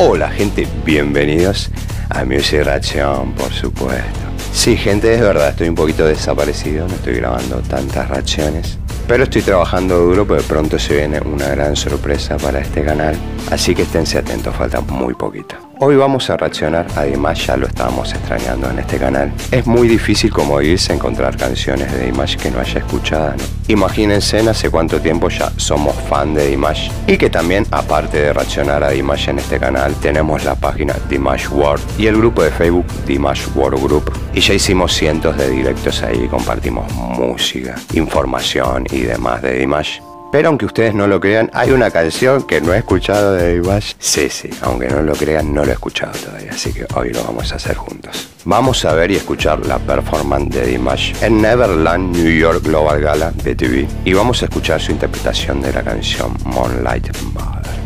Hola gente, bienvenidos a Music Reaction, por supuesto. Sí, gente, es verdad, estoy un poquito desaparecido, no estoy grabando tantas reacciones. Pero estoy trabajando duro porque pronto se viene una gran sorpresa para este canal. Así que esténse atentos, falta muy poquito. Hoy vamos a reaccionar a Dimash, ya lo estábamos extrañando en este canal. Es muy difícil como irse encontrar canciones de Dimash que no haya escuchado. Imagínense en hace cuánto tiempo ya somos fan de Dimash y que también aparte de reaccionar a Dimash en este canal tenemos la página Dimash World y el grupo de Facebook Dimash World Group y ya hicimos cientos de directos ahí, compartimos música, información y demás de Dimash. Pero aunque ustedes no lo crean, hay una canción que no he escuchado de Dimash. Sí, sí, aunque no lo crean, no lo he escuchado todavía, así que hoy lo vamos a hacer juntos. Vamos a ver y escuchar la performance de Dimash en Neverland New York Global Gala de TV y vamos a escuchar su interpretación de la canción Moonlight Mother.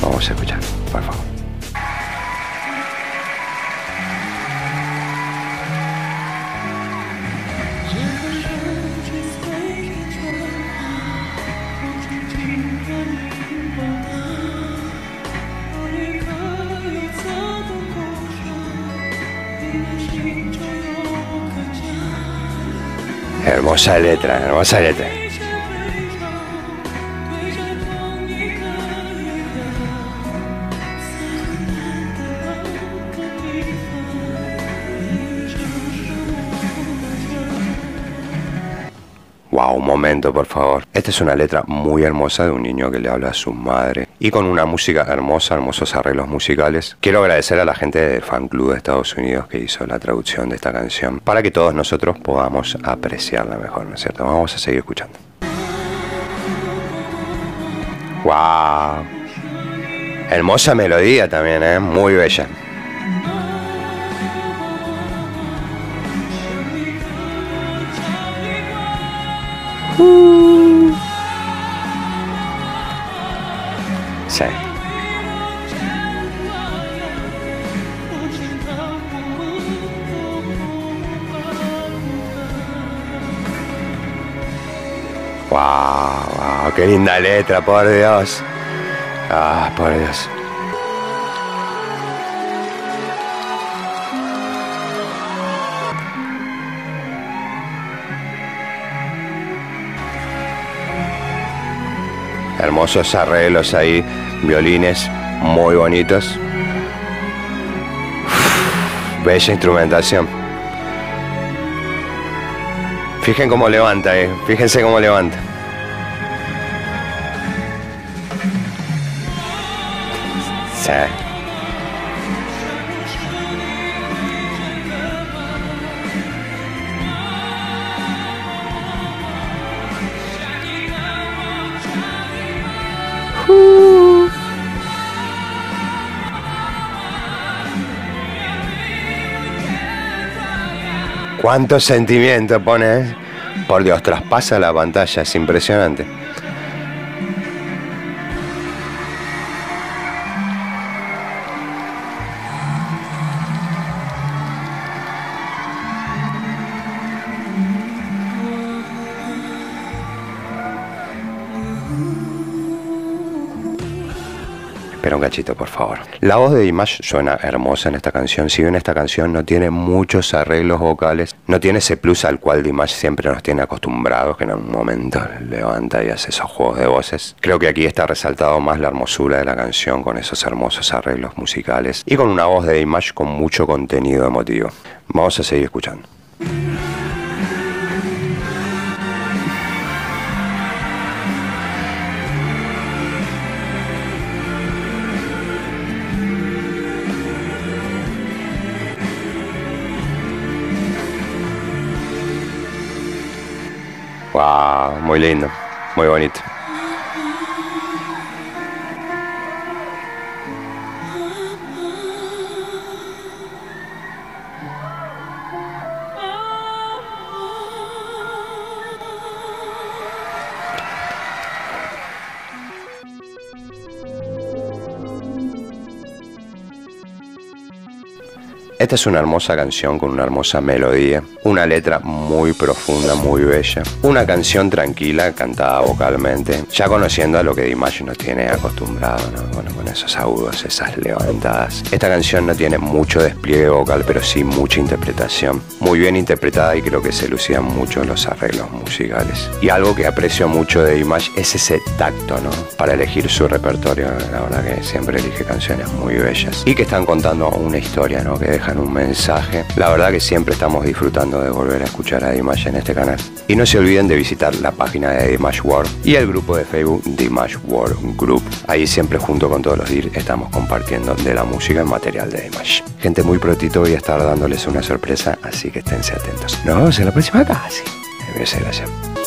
Vamos a escuchar, por favor. Hermosa letra, hermosa letra. Wow, un momento, por favor. Esta es una letra muy hermosa de un niño que le habla a su madre. Y con una música hermosa, hermosos arreglos musicales. Quiero agradecer a la gente del fan club de Estados Unidos que hizo la traducción de esta canción para que todos nosotros podamos apreciarla mejor, ¿no es cierto? Vamos a seguir escuchando. Wow. Hermosa melodía también, ¿eh? Muy bella. Sí. Wow, wow, qué linda letra, por Dios. Ah, por Dios. Hermosos arreglos ahí, violines muy bonitos. bella instrumentación. Fíjense cómo levanta ahí, fíjense cómo levanta. Sí. ¿Cuánto sentimiento pone? Eh? Por Dios, traspasa la pantalla, es impresionante. Espera un cachito, por favor. La voz de Dimash suena hermosa en esta canción. Si bien esta canción no tiene muchos arreglos vocales, no tiene ese plus al cual Dimash siempre nos tiene acostumbrados, que en un momento levanta y hace esos juegos de voces. Creo que aquí está resaltado más la hermosura de la canción con esos hermosos arreglos musicales y con una voz de Dimash con mucho contenido emotivo. Vamos a seguir escuchando. Moi Lein, moi Anit Esta es una hermosa canción con una hermosa melodía, una letra muy profunda, muy bella, una canción tranquila cantada vocalmente, ya conociendo a lo que Dimash nos tiene acostumbrado, bueno, con esos agudos, esas levantadas. Esta canción no tiene mucho despliegue vocal, pero sí mucha interpretación, muy bien interpretada y creo que se lucían mucho los arreglos musicales. Y algo que aprecio mucho de Dimash es ese tacto, ¿no? Para elegir su repertorio, la verdad que siempre elige canciones muy bellas y que están contando una historia, ¿no? Que un mensaje. La verdad que siempre estamos disfrutando de volver a escuchar a Dimash en este canal. Y no se olviden de visitar la página de Dimash World y el grupo de Facebook Dimash World Group. Ahí siempre junto con todos los DIR estamos compartiendo de la música en material de Dimash. Gente, muy prontito voy a estar dándoles una sorpresa, así que esténse atentos. Nos vemos en la próxima casi. Gracias.